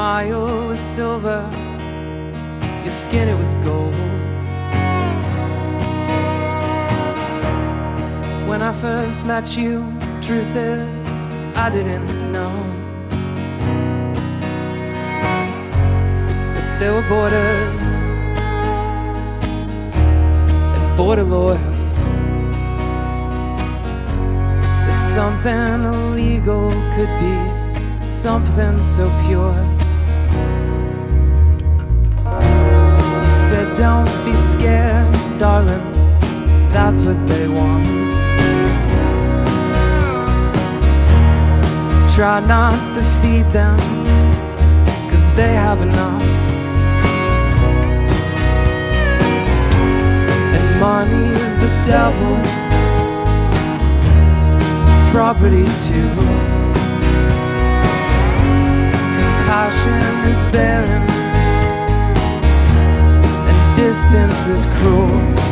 smile was silver, your skin it was gold. When I first met you, truth is, I didn't know that there were borders and border lawyers. That something illegal could be something so pure. You said, Don't be scared, darling, that's what they want. Try not to feed them, cause they have enough. And money is the devil, property too. Compassion is barren, and distance is cruel.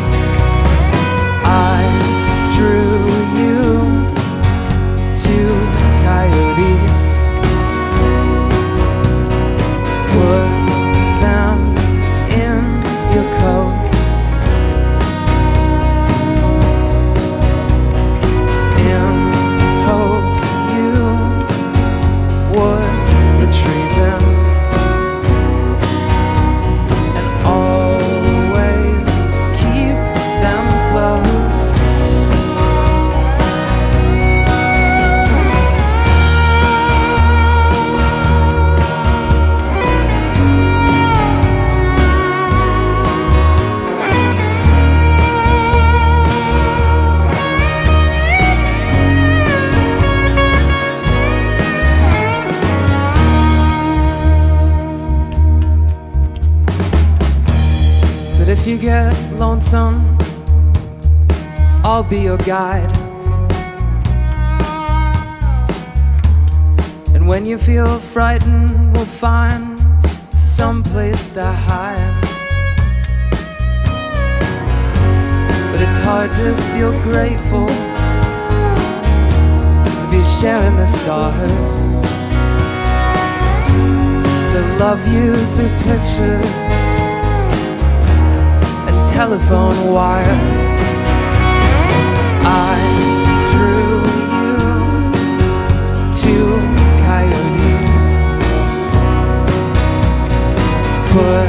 You get lonesome, I'll be your guide. And when you feel frightened, we'll find some place to hide. But it's hard to feel grateful to be sharing the stars. 'Cause I love you through pictures telephone wires. I drew you two coyotes, put